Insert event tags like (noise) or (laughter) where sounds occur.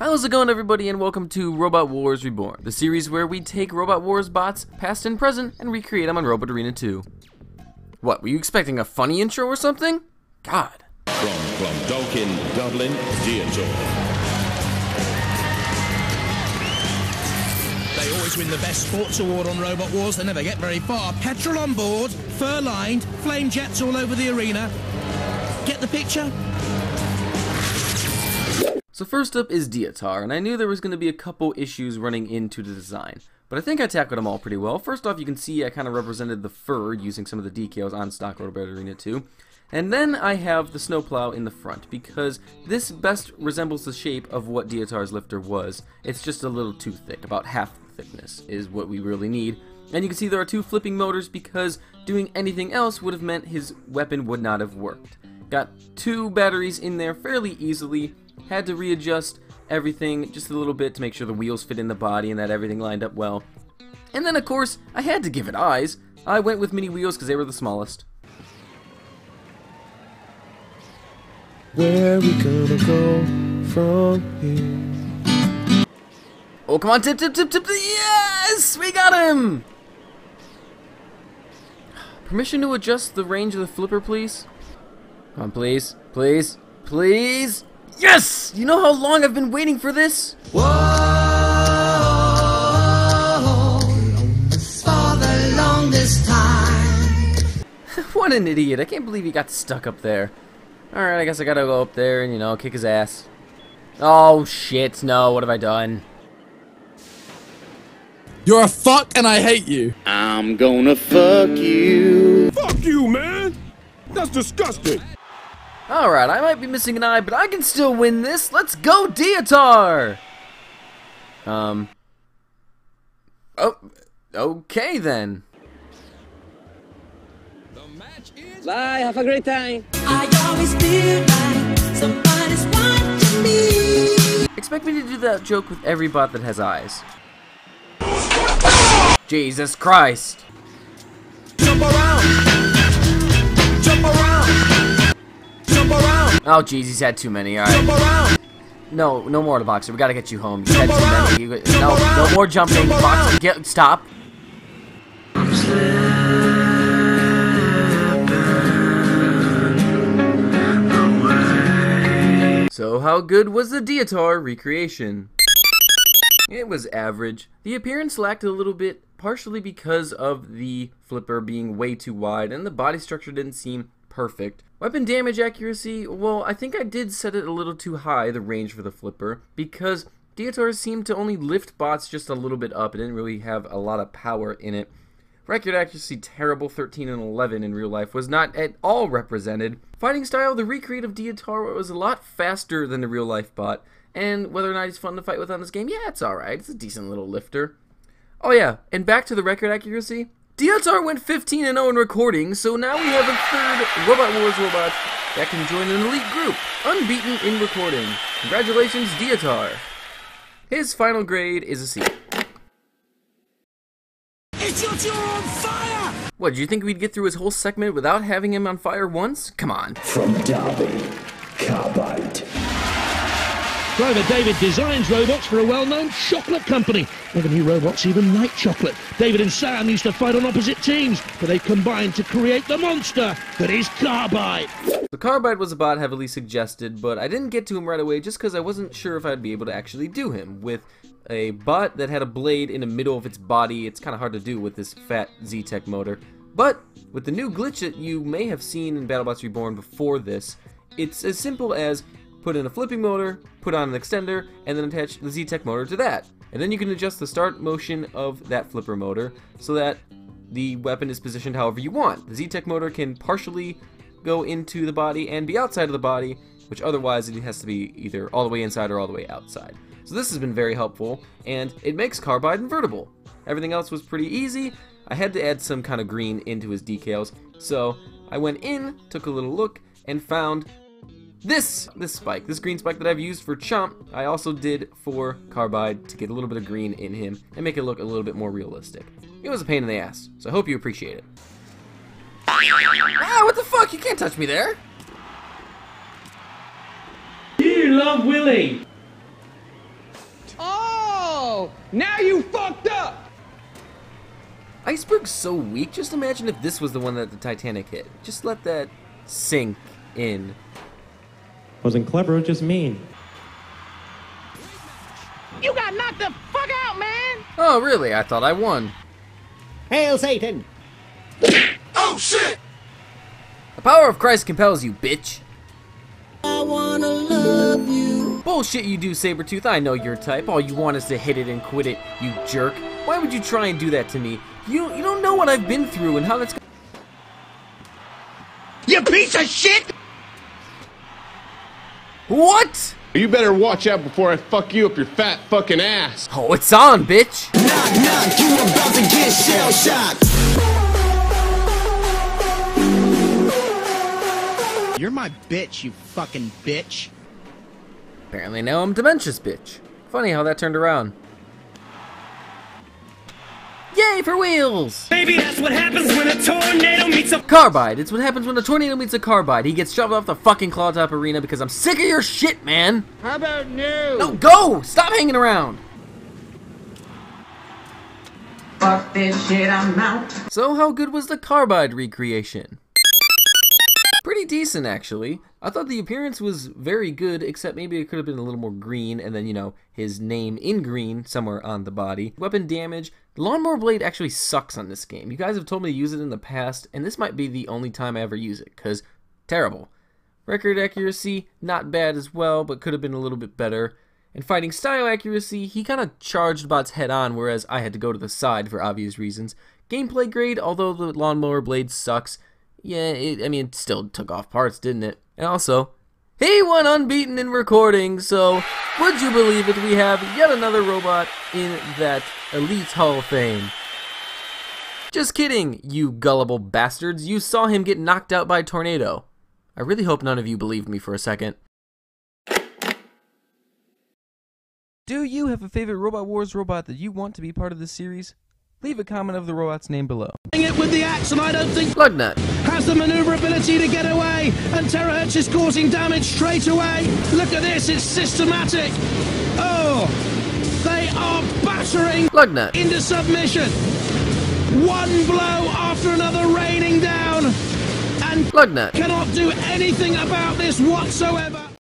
How's it going everybody and welcome to Robot Wars Reborn, the series where we take Robot Wars bots, past and present, and recreate them on Robot Arena 2. What, were you expecting a funny intro or something? God. From Duncan Dublin, Diotoir. They always win the best sports award on Robot Wars. They never get very far. Petrol on board, fur lined, flame jets all over the arena. Get the picture? So first up is Diotoir, and I knew there was going to be a couple issues running into the design. But I think I tackled them all pretty well. First off, you can see I kind of represented the fur using some of the decals on stock Robot Arena 2. And then I have the snowplow in the front, because this best resembles the shape of what Diotoir's lifter was. It's just a little too thick, about half the thickness is what we really need. And you can see there are two flipping motors because doing anything else would have meant his weapon would not have worked. Got two batteries in there fairly easily, had to readjust everything just a little bit to make sure the wheels fit in the body and that everything lined up well. And then, of course, I had to give it eyes. I went with mini wheels because they were the smallest. Where we gonna go from here? Oh, come on, tip, tip, tip, tip. Yes! We got him! Permission to adjust the range of the flipper, please? Come on, please. Please. Please. Yes! You know how long I've been waiting for this? (laughs) what an idiot. I can't believe he got stuck up there. Alright, I guess I gotta go up there and, you know, kick his ass. Oh, shit. No, what have I done? You're a fuck and I hate you. I'm gonna fuck you. Fuck you, man! That's disgusting! Alright, I might be missing an eye, but I can still win this. Let's go, Diotoir! Um. Oh, okay then. Bye, have a great time. I always feel like somebody's watching me. Expect me to do that joke with every bot that has eyes. Jesus Christ! Jump around! Oh, jeez, he's had too many. Alright. No, no more, to Boxer. We gotta get you home. You had too many. You, no, no more jumping. Jump. Boxer, get stop. So, how good was the Diotoir recreation? It was average. The appearance lacked a little bit, partially because of the flipper being way too wide, and the body structure didn't seem perfect. Weapon damage accuracy, well, I think I did set it a little too high, the range for the flipper, because Diotoir seemed to only lift bots just a little bit up. It didn't really have a lot of power in it. Record accuracy terrible 13 and 11 in real life was not at all represented. Fighting style, the recreate of was a lot faster than the real life bot. And whether or not he's fun to fight with on this game, yeah, it's alright. It's a decent little lifter. Oh yeah, and back to the record accuracy. Diotoir went 15 and 0 in recording, so now we have a third Robot Wars robot that can join an elite group, unbeaten in recording. Congratulations, Diotoir. His final grade is a C. It's your on fire! What, do you think we'd get through his whole segment without having him on fire once? Come on. From Derby, Carbide. Driver David designs robots for a well-known chocolate company. Never new robots even like chocolate. David and Sam used to fight on opposite teams, but they combined to create the monster that is Carbide. The Carbide was a bot heavily suggested, but I didn't get to him right away just because I wasn't sure if I'd be able to actually do him. With a bot that had a blade in the middle of its body, it's kind of hard to do with this fat Z-Tech motor. But with the new glitch that you may have seen in BattleBots Reborn before this, it's as simple as put in a flipping motor, put on an extender, and then attach the Z-Tech motor to that. And then you can adjust the start motion of that flipper motor so that the weapon is positioned however you want. The Z-Tech motor can partially go into the body and be outside of the body, which otherwise it has to be either all the way inside or all the way outside. So this has been very helpful, and it makes Carbide invertible. Everything else was pretty easy. I had to add some kind of green into his decals, so I went in, took a little look, and found this this spike, this green spike that I've used for Chomp, I also did for Carbide to get a little bit of green in him and make it look a little bit more realistic. It was a pain in the ass, so I hope you appreciate it. Ah, what the fuck? You can't touch me there. You love Willie. Oh, now you fucked up! Iceberg's so weak, just imagine if this was the one that the Titanic hit. Just let that sink in. Wasn't clever, it was just mean. You got knocked the fuck out, man! Oh, really? I thought I won. Hail Satan! Oh, shit! The power of Christ compels you, bitch. I wanna love you. Bullshit you do, Sabretooth. I know your type. All you want is to hit it and quit it, you jerk. Why would you try and do that to me? You you don't know what I've been through and how that's You piece of shit! What? You better watch out before I fuck you up your fat fucking ass. Oh, it's on, bitch. Knock, knock, you about to get shell shocked. You're my bitch, you fucking bitch. Apparently now I'm Dementious, bitch. Funny how that turned around. For wheels! Maybe that's what happens when a tornado meets a Carbide. It's what happens when a tornado meets a carbide. He gets shoved off the fucking Clawtop arena because I'm sick of your shit, man. How about new? No, go! Stop hanging around. Fuck this shit, I'm out. So how good was the carbide recreation? Pretty decent, actually. I thought the appearance was very good, except maybe it could have been a little more green, and then, you know, his name in green somewhere on the body. Weapon damage. Lawnmower Blade actually sucks on this game. You guys have told me to use it in the past, and this might be the only time I ever use it, because terrible. Record accuracy, not bad as well, but could have been a little bit better. And fighting style accuracy, he kind of charged bots head on, whereas I had to go to the side for obvious reasons. Gameplay grade, although the Lawnmower Blade sucks, yeah, it, I mean, it still took off parts, didn't it? And also, he went unbeaten in recording, so would you believe it, we have yet another robot in that Elite Hall of Fame. Just kidding, you gullible bastards. You saw him get knocked out by a tornado. I really hope none of you believed me for a second. Do you have a favorite Robot Wars robot that you want to be part of this series? Leave a comment of the robot's name below. it with the axe, and I don't think Lugnut. has the maneuverability to get away, and Terahertz is causing damage straight away. Look at this, it's systematic. Oh, they are battering Lugnut. into submission. One blow after another raining down, and Lugnut. cannot do anything about this whatsoever.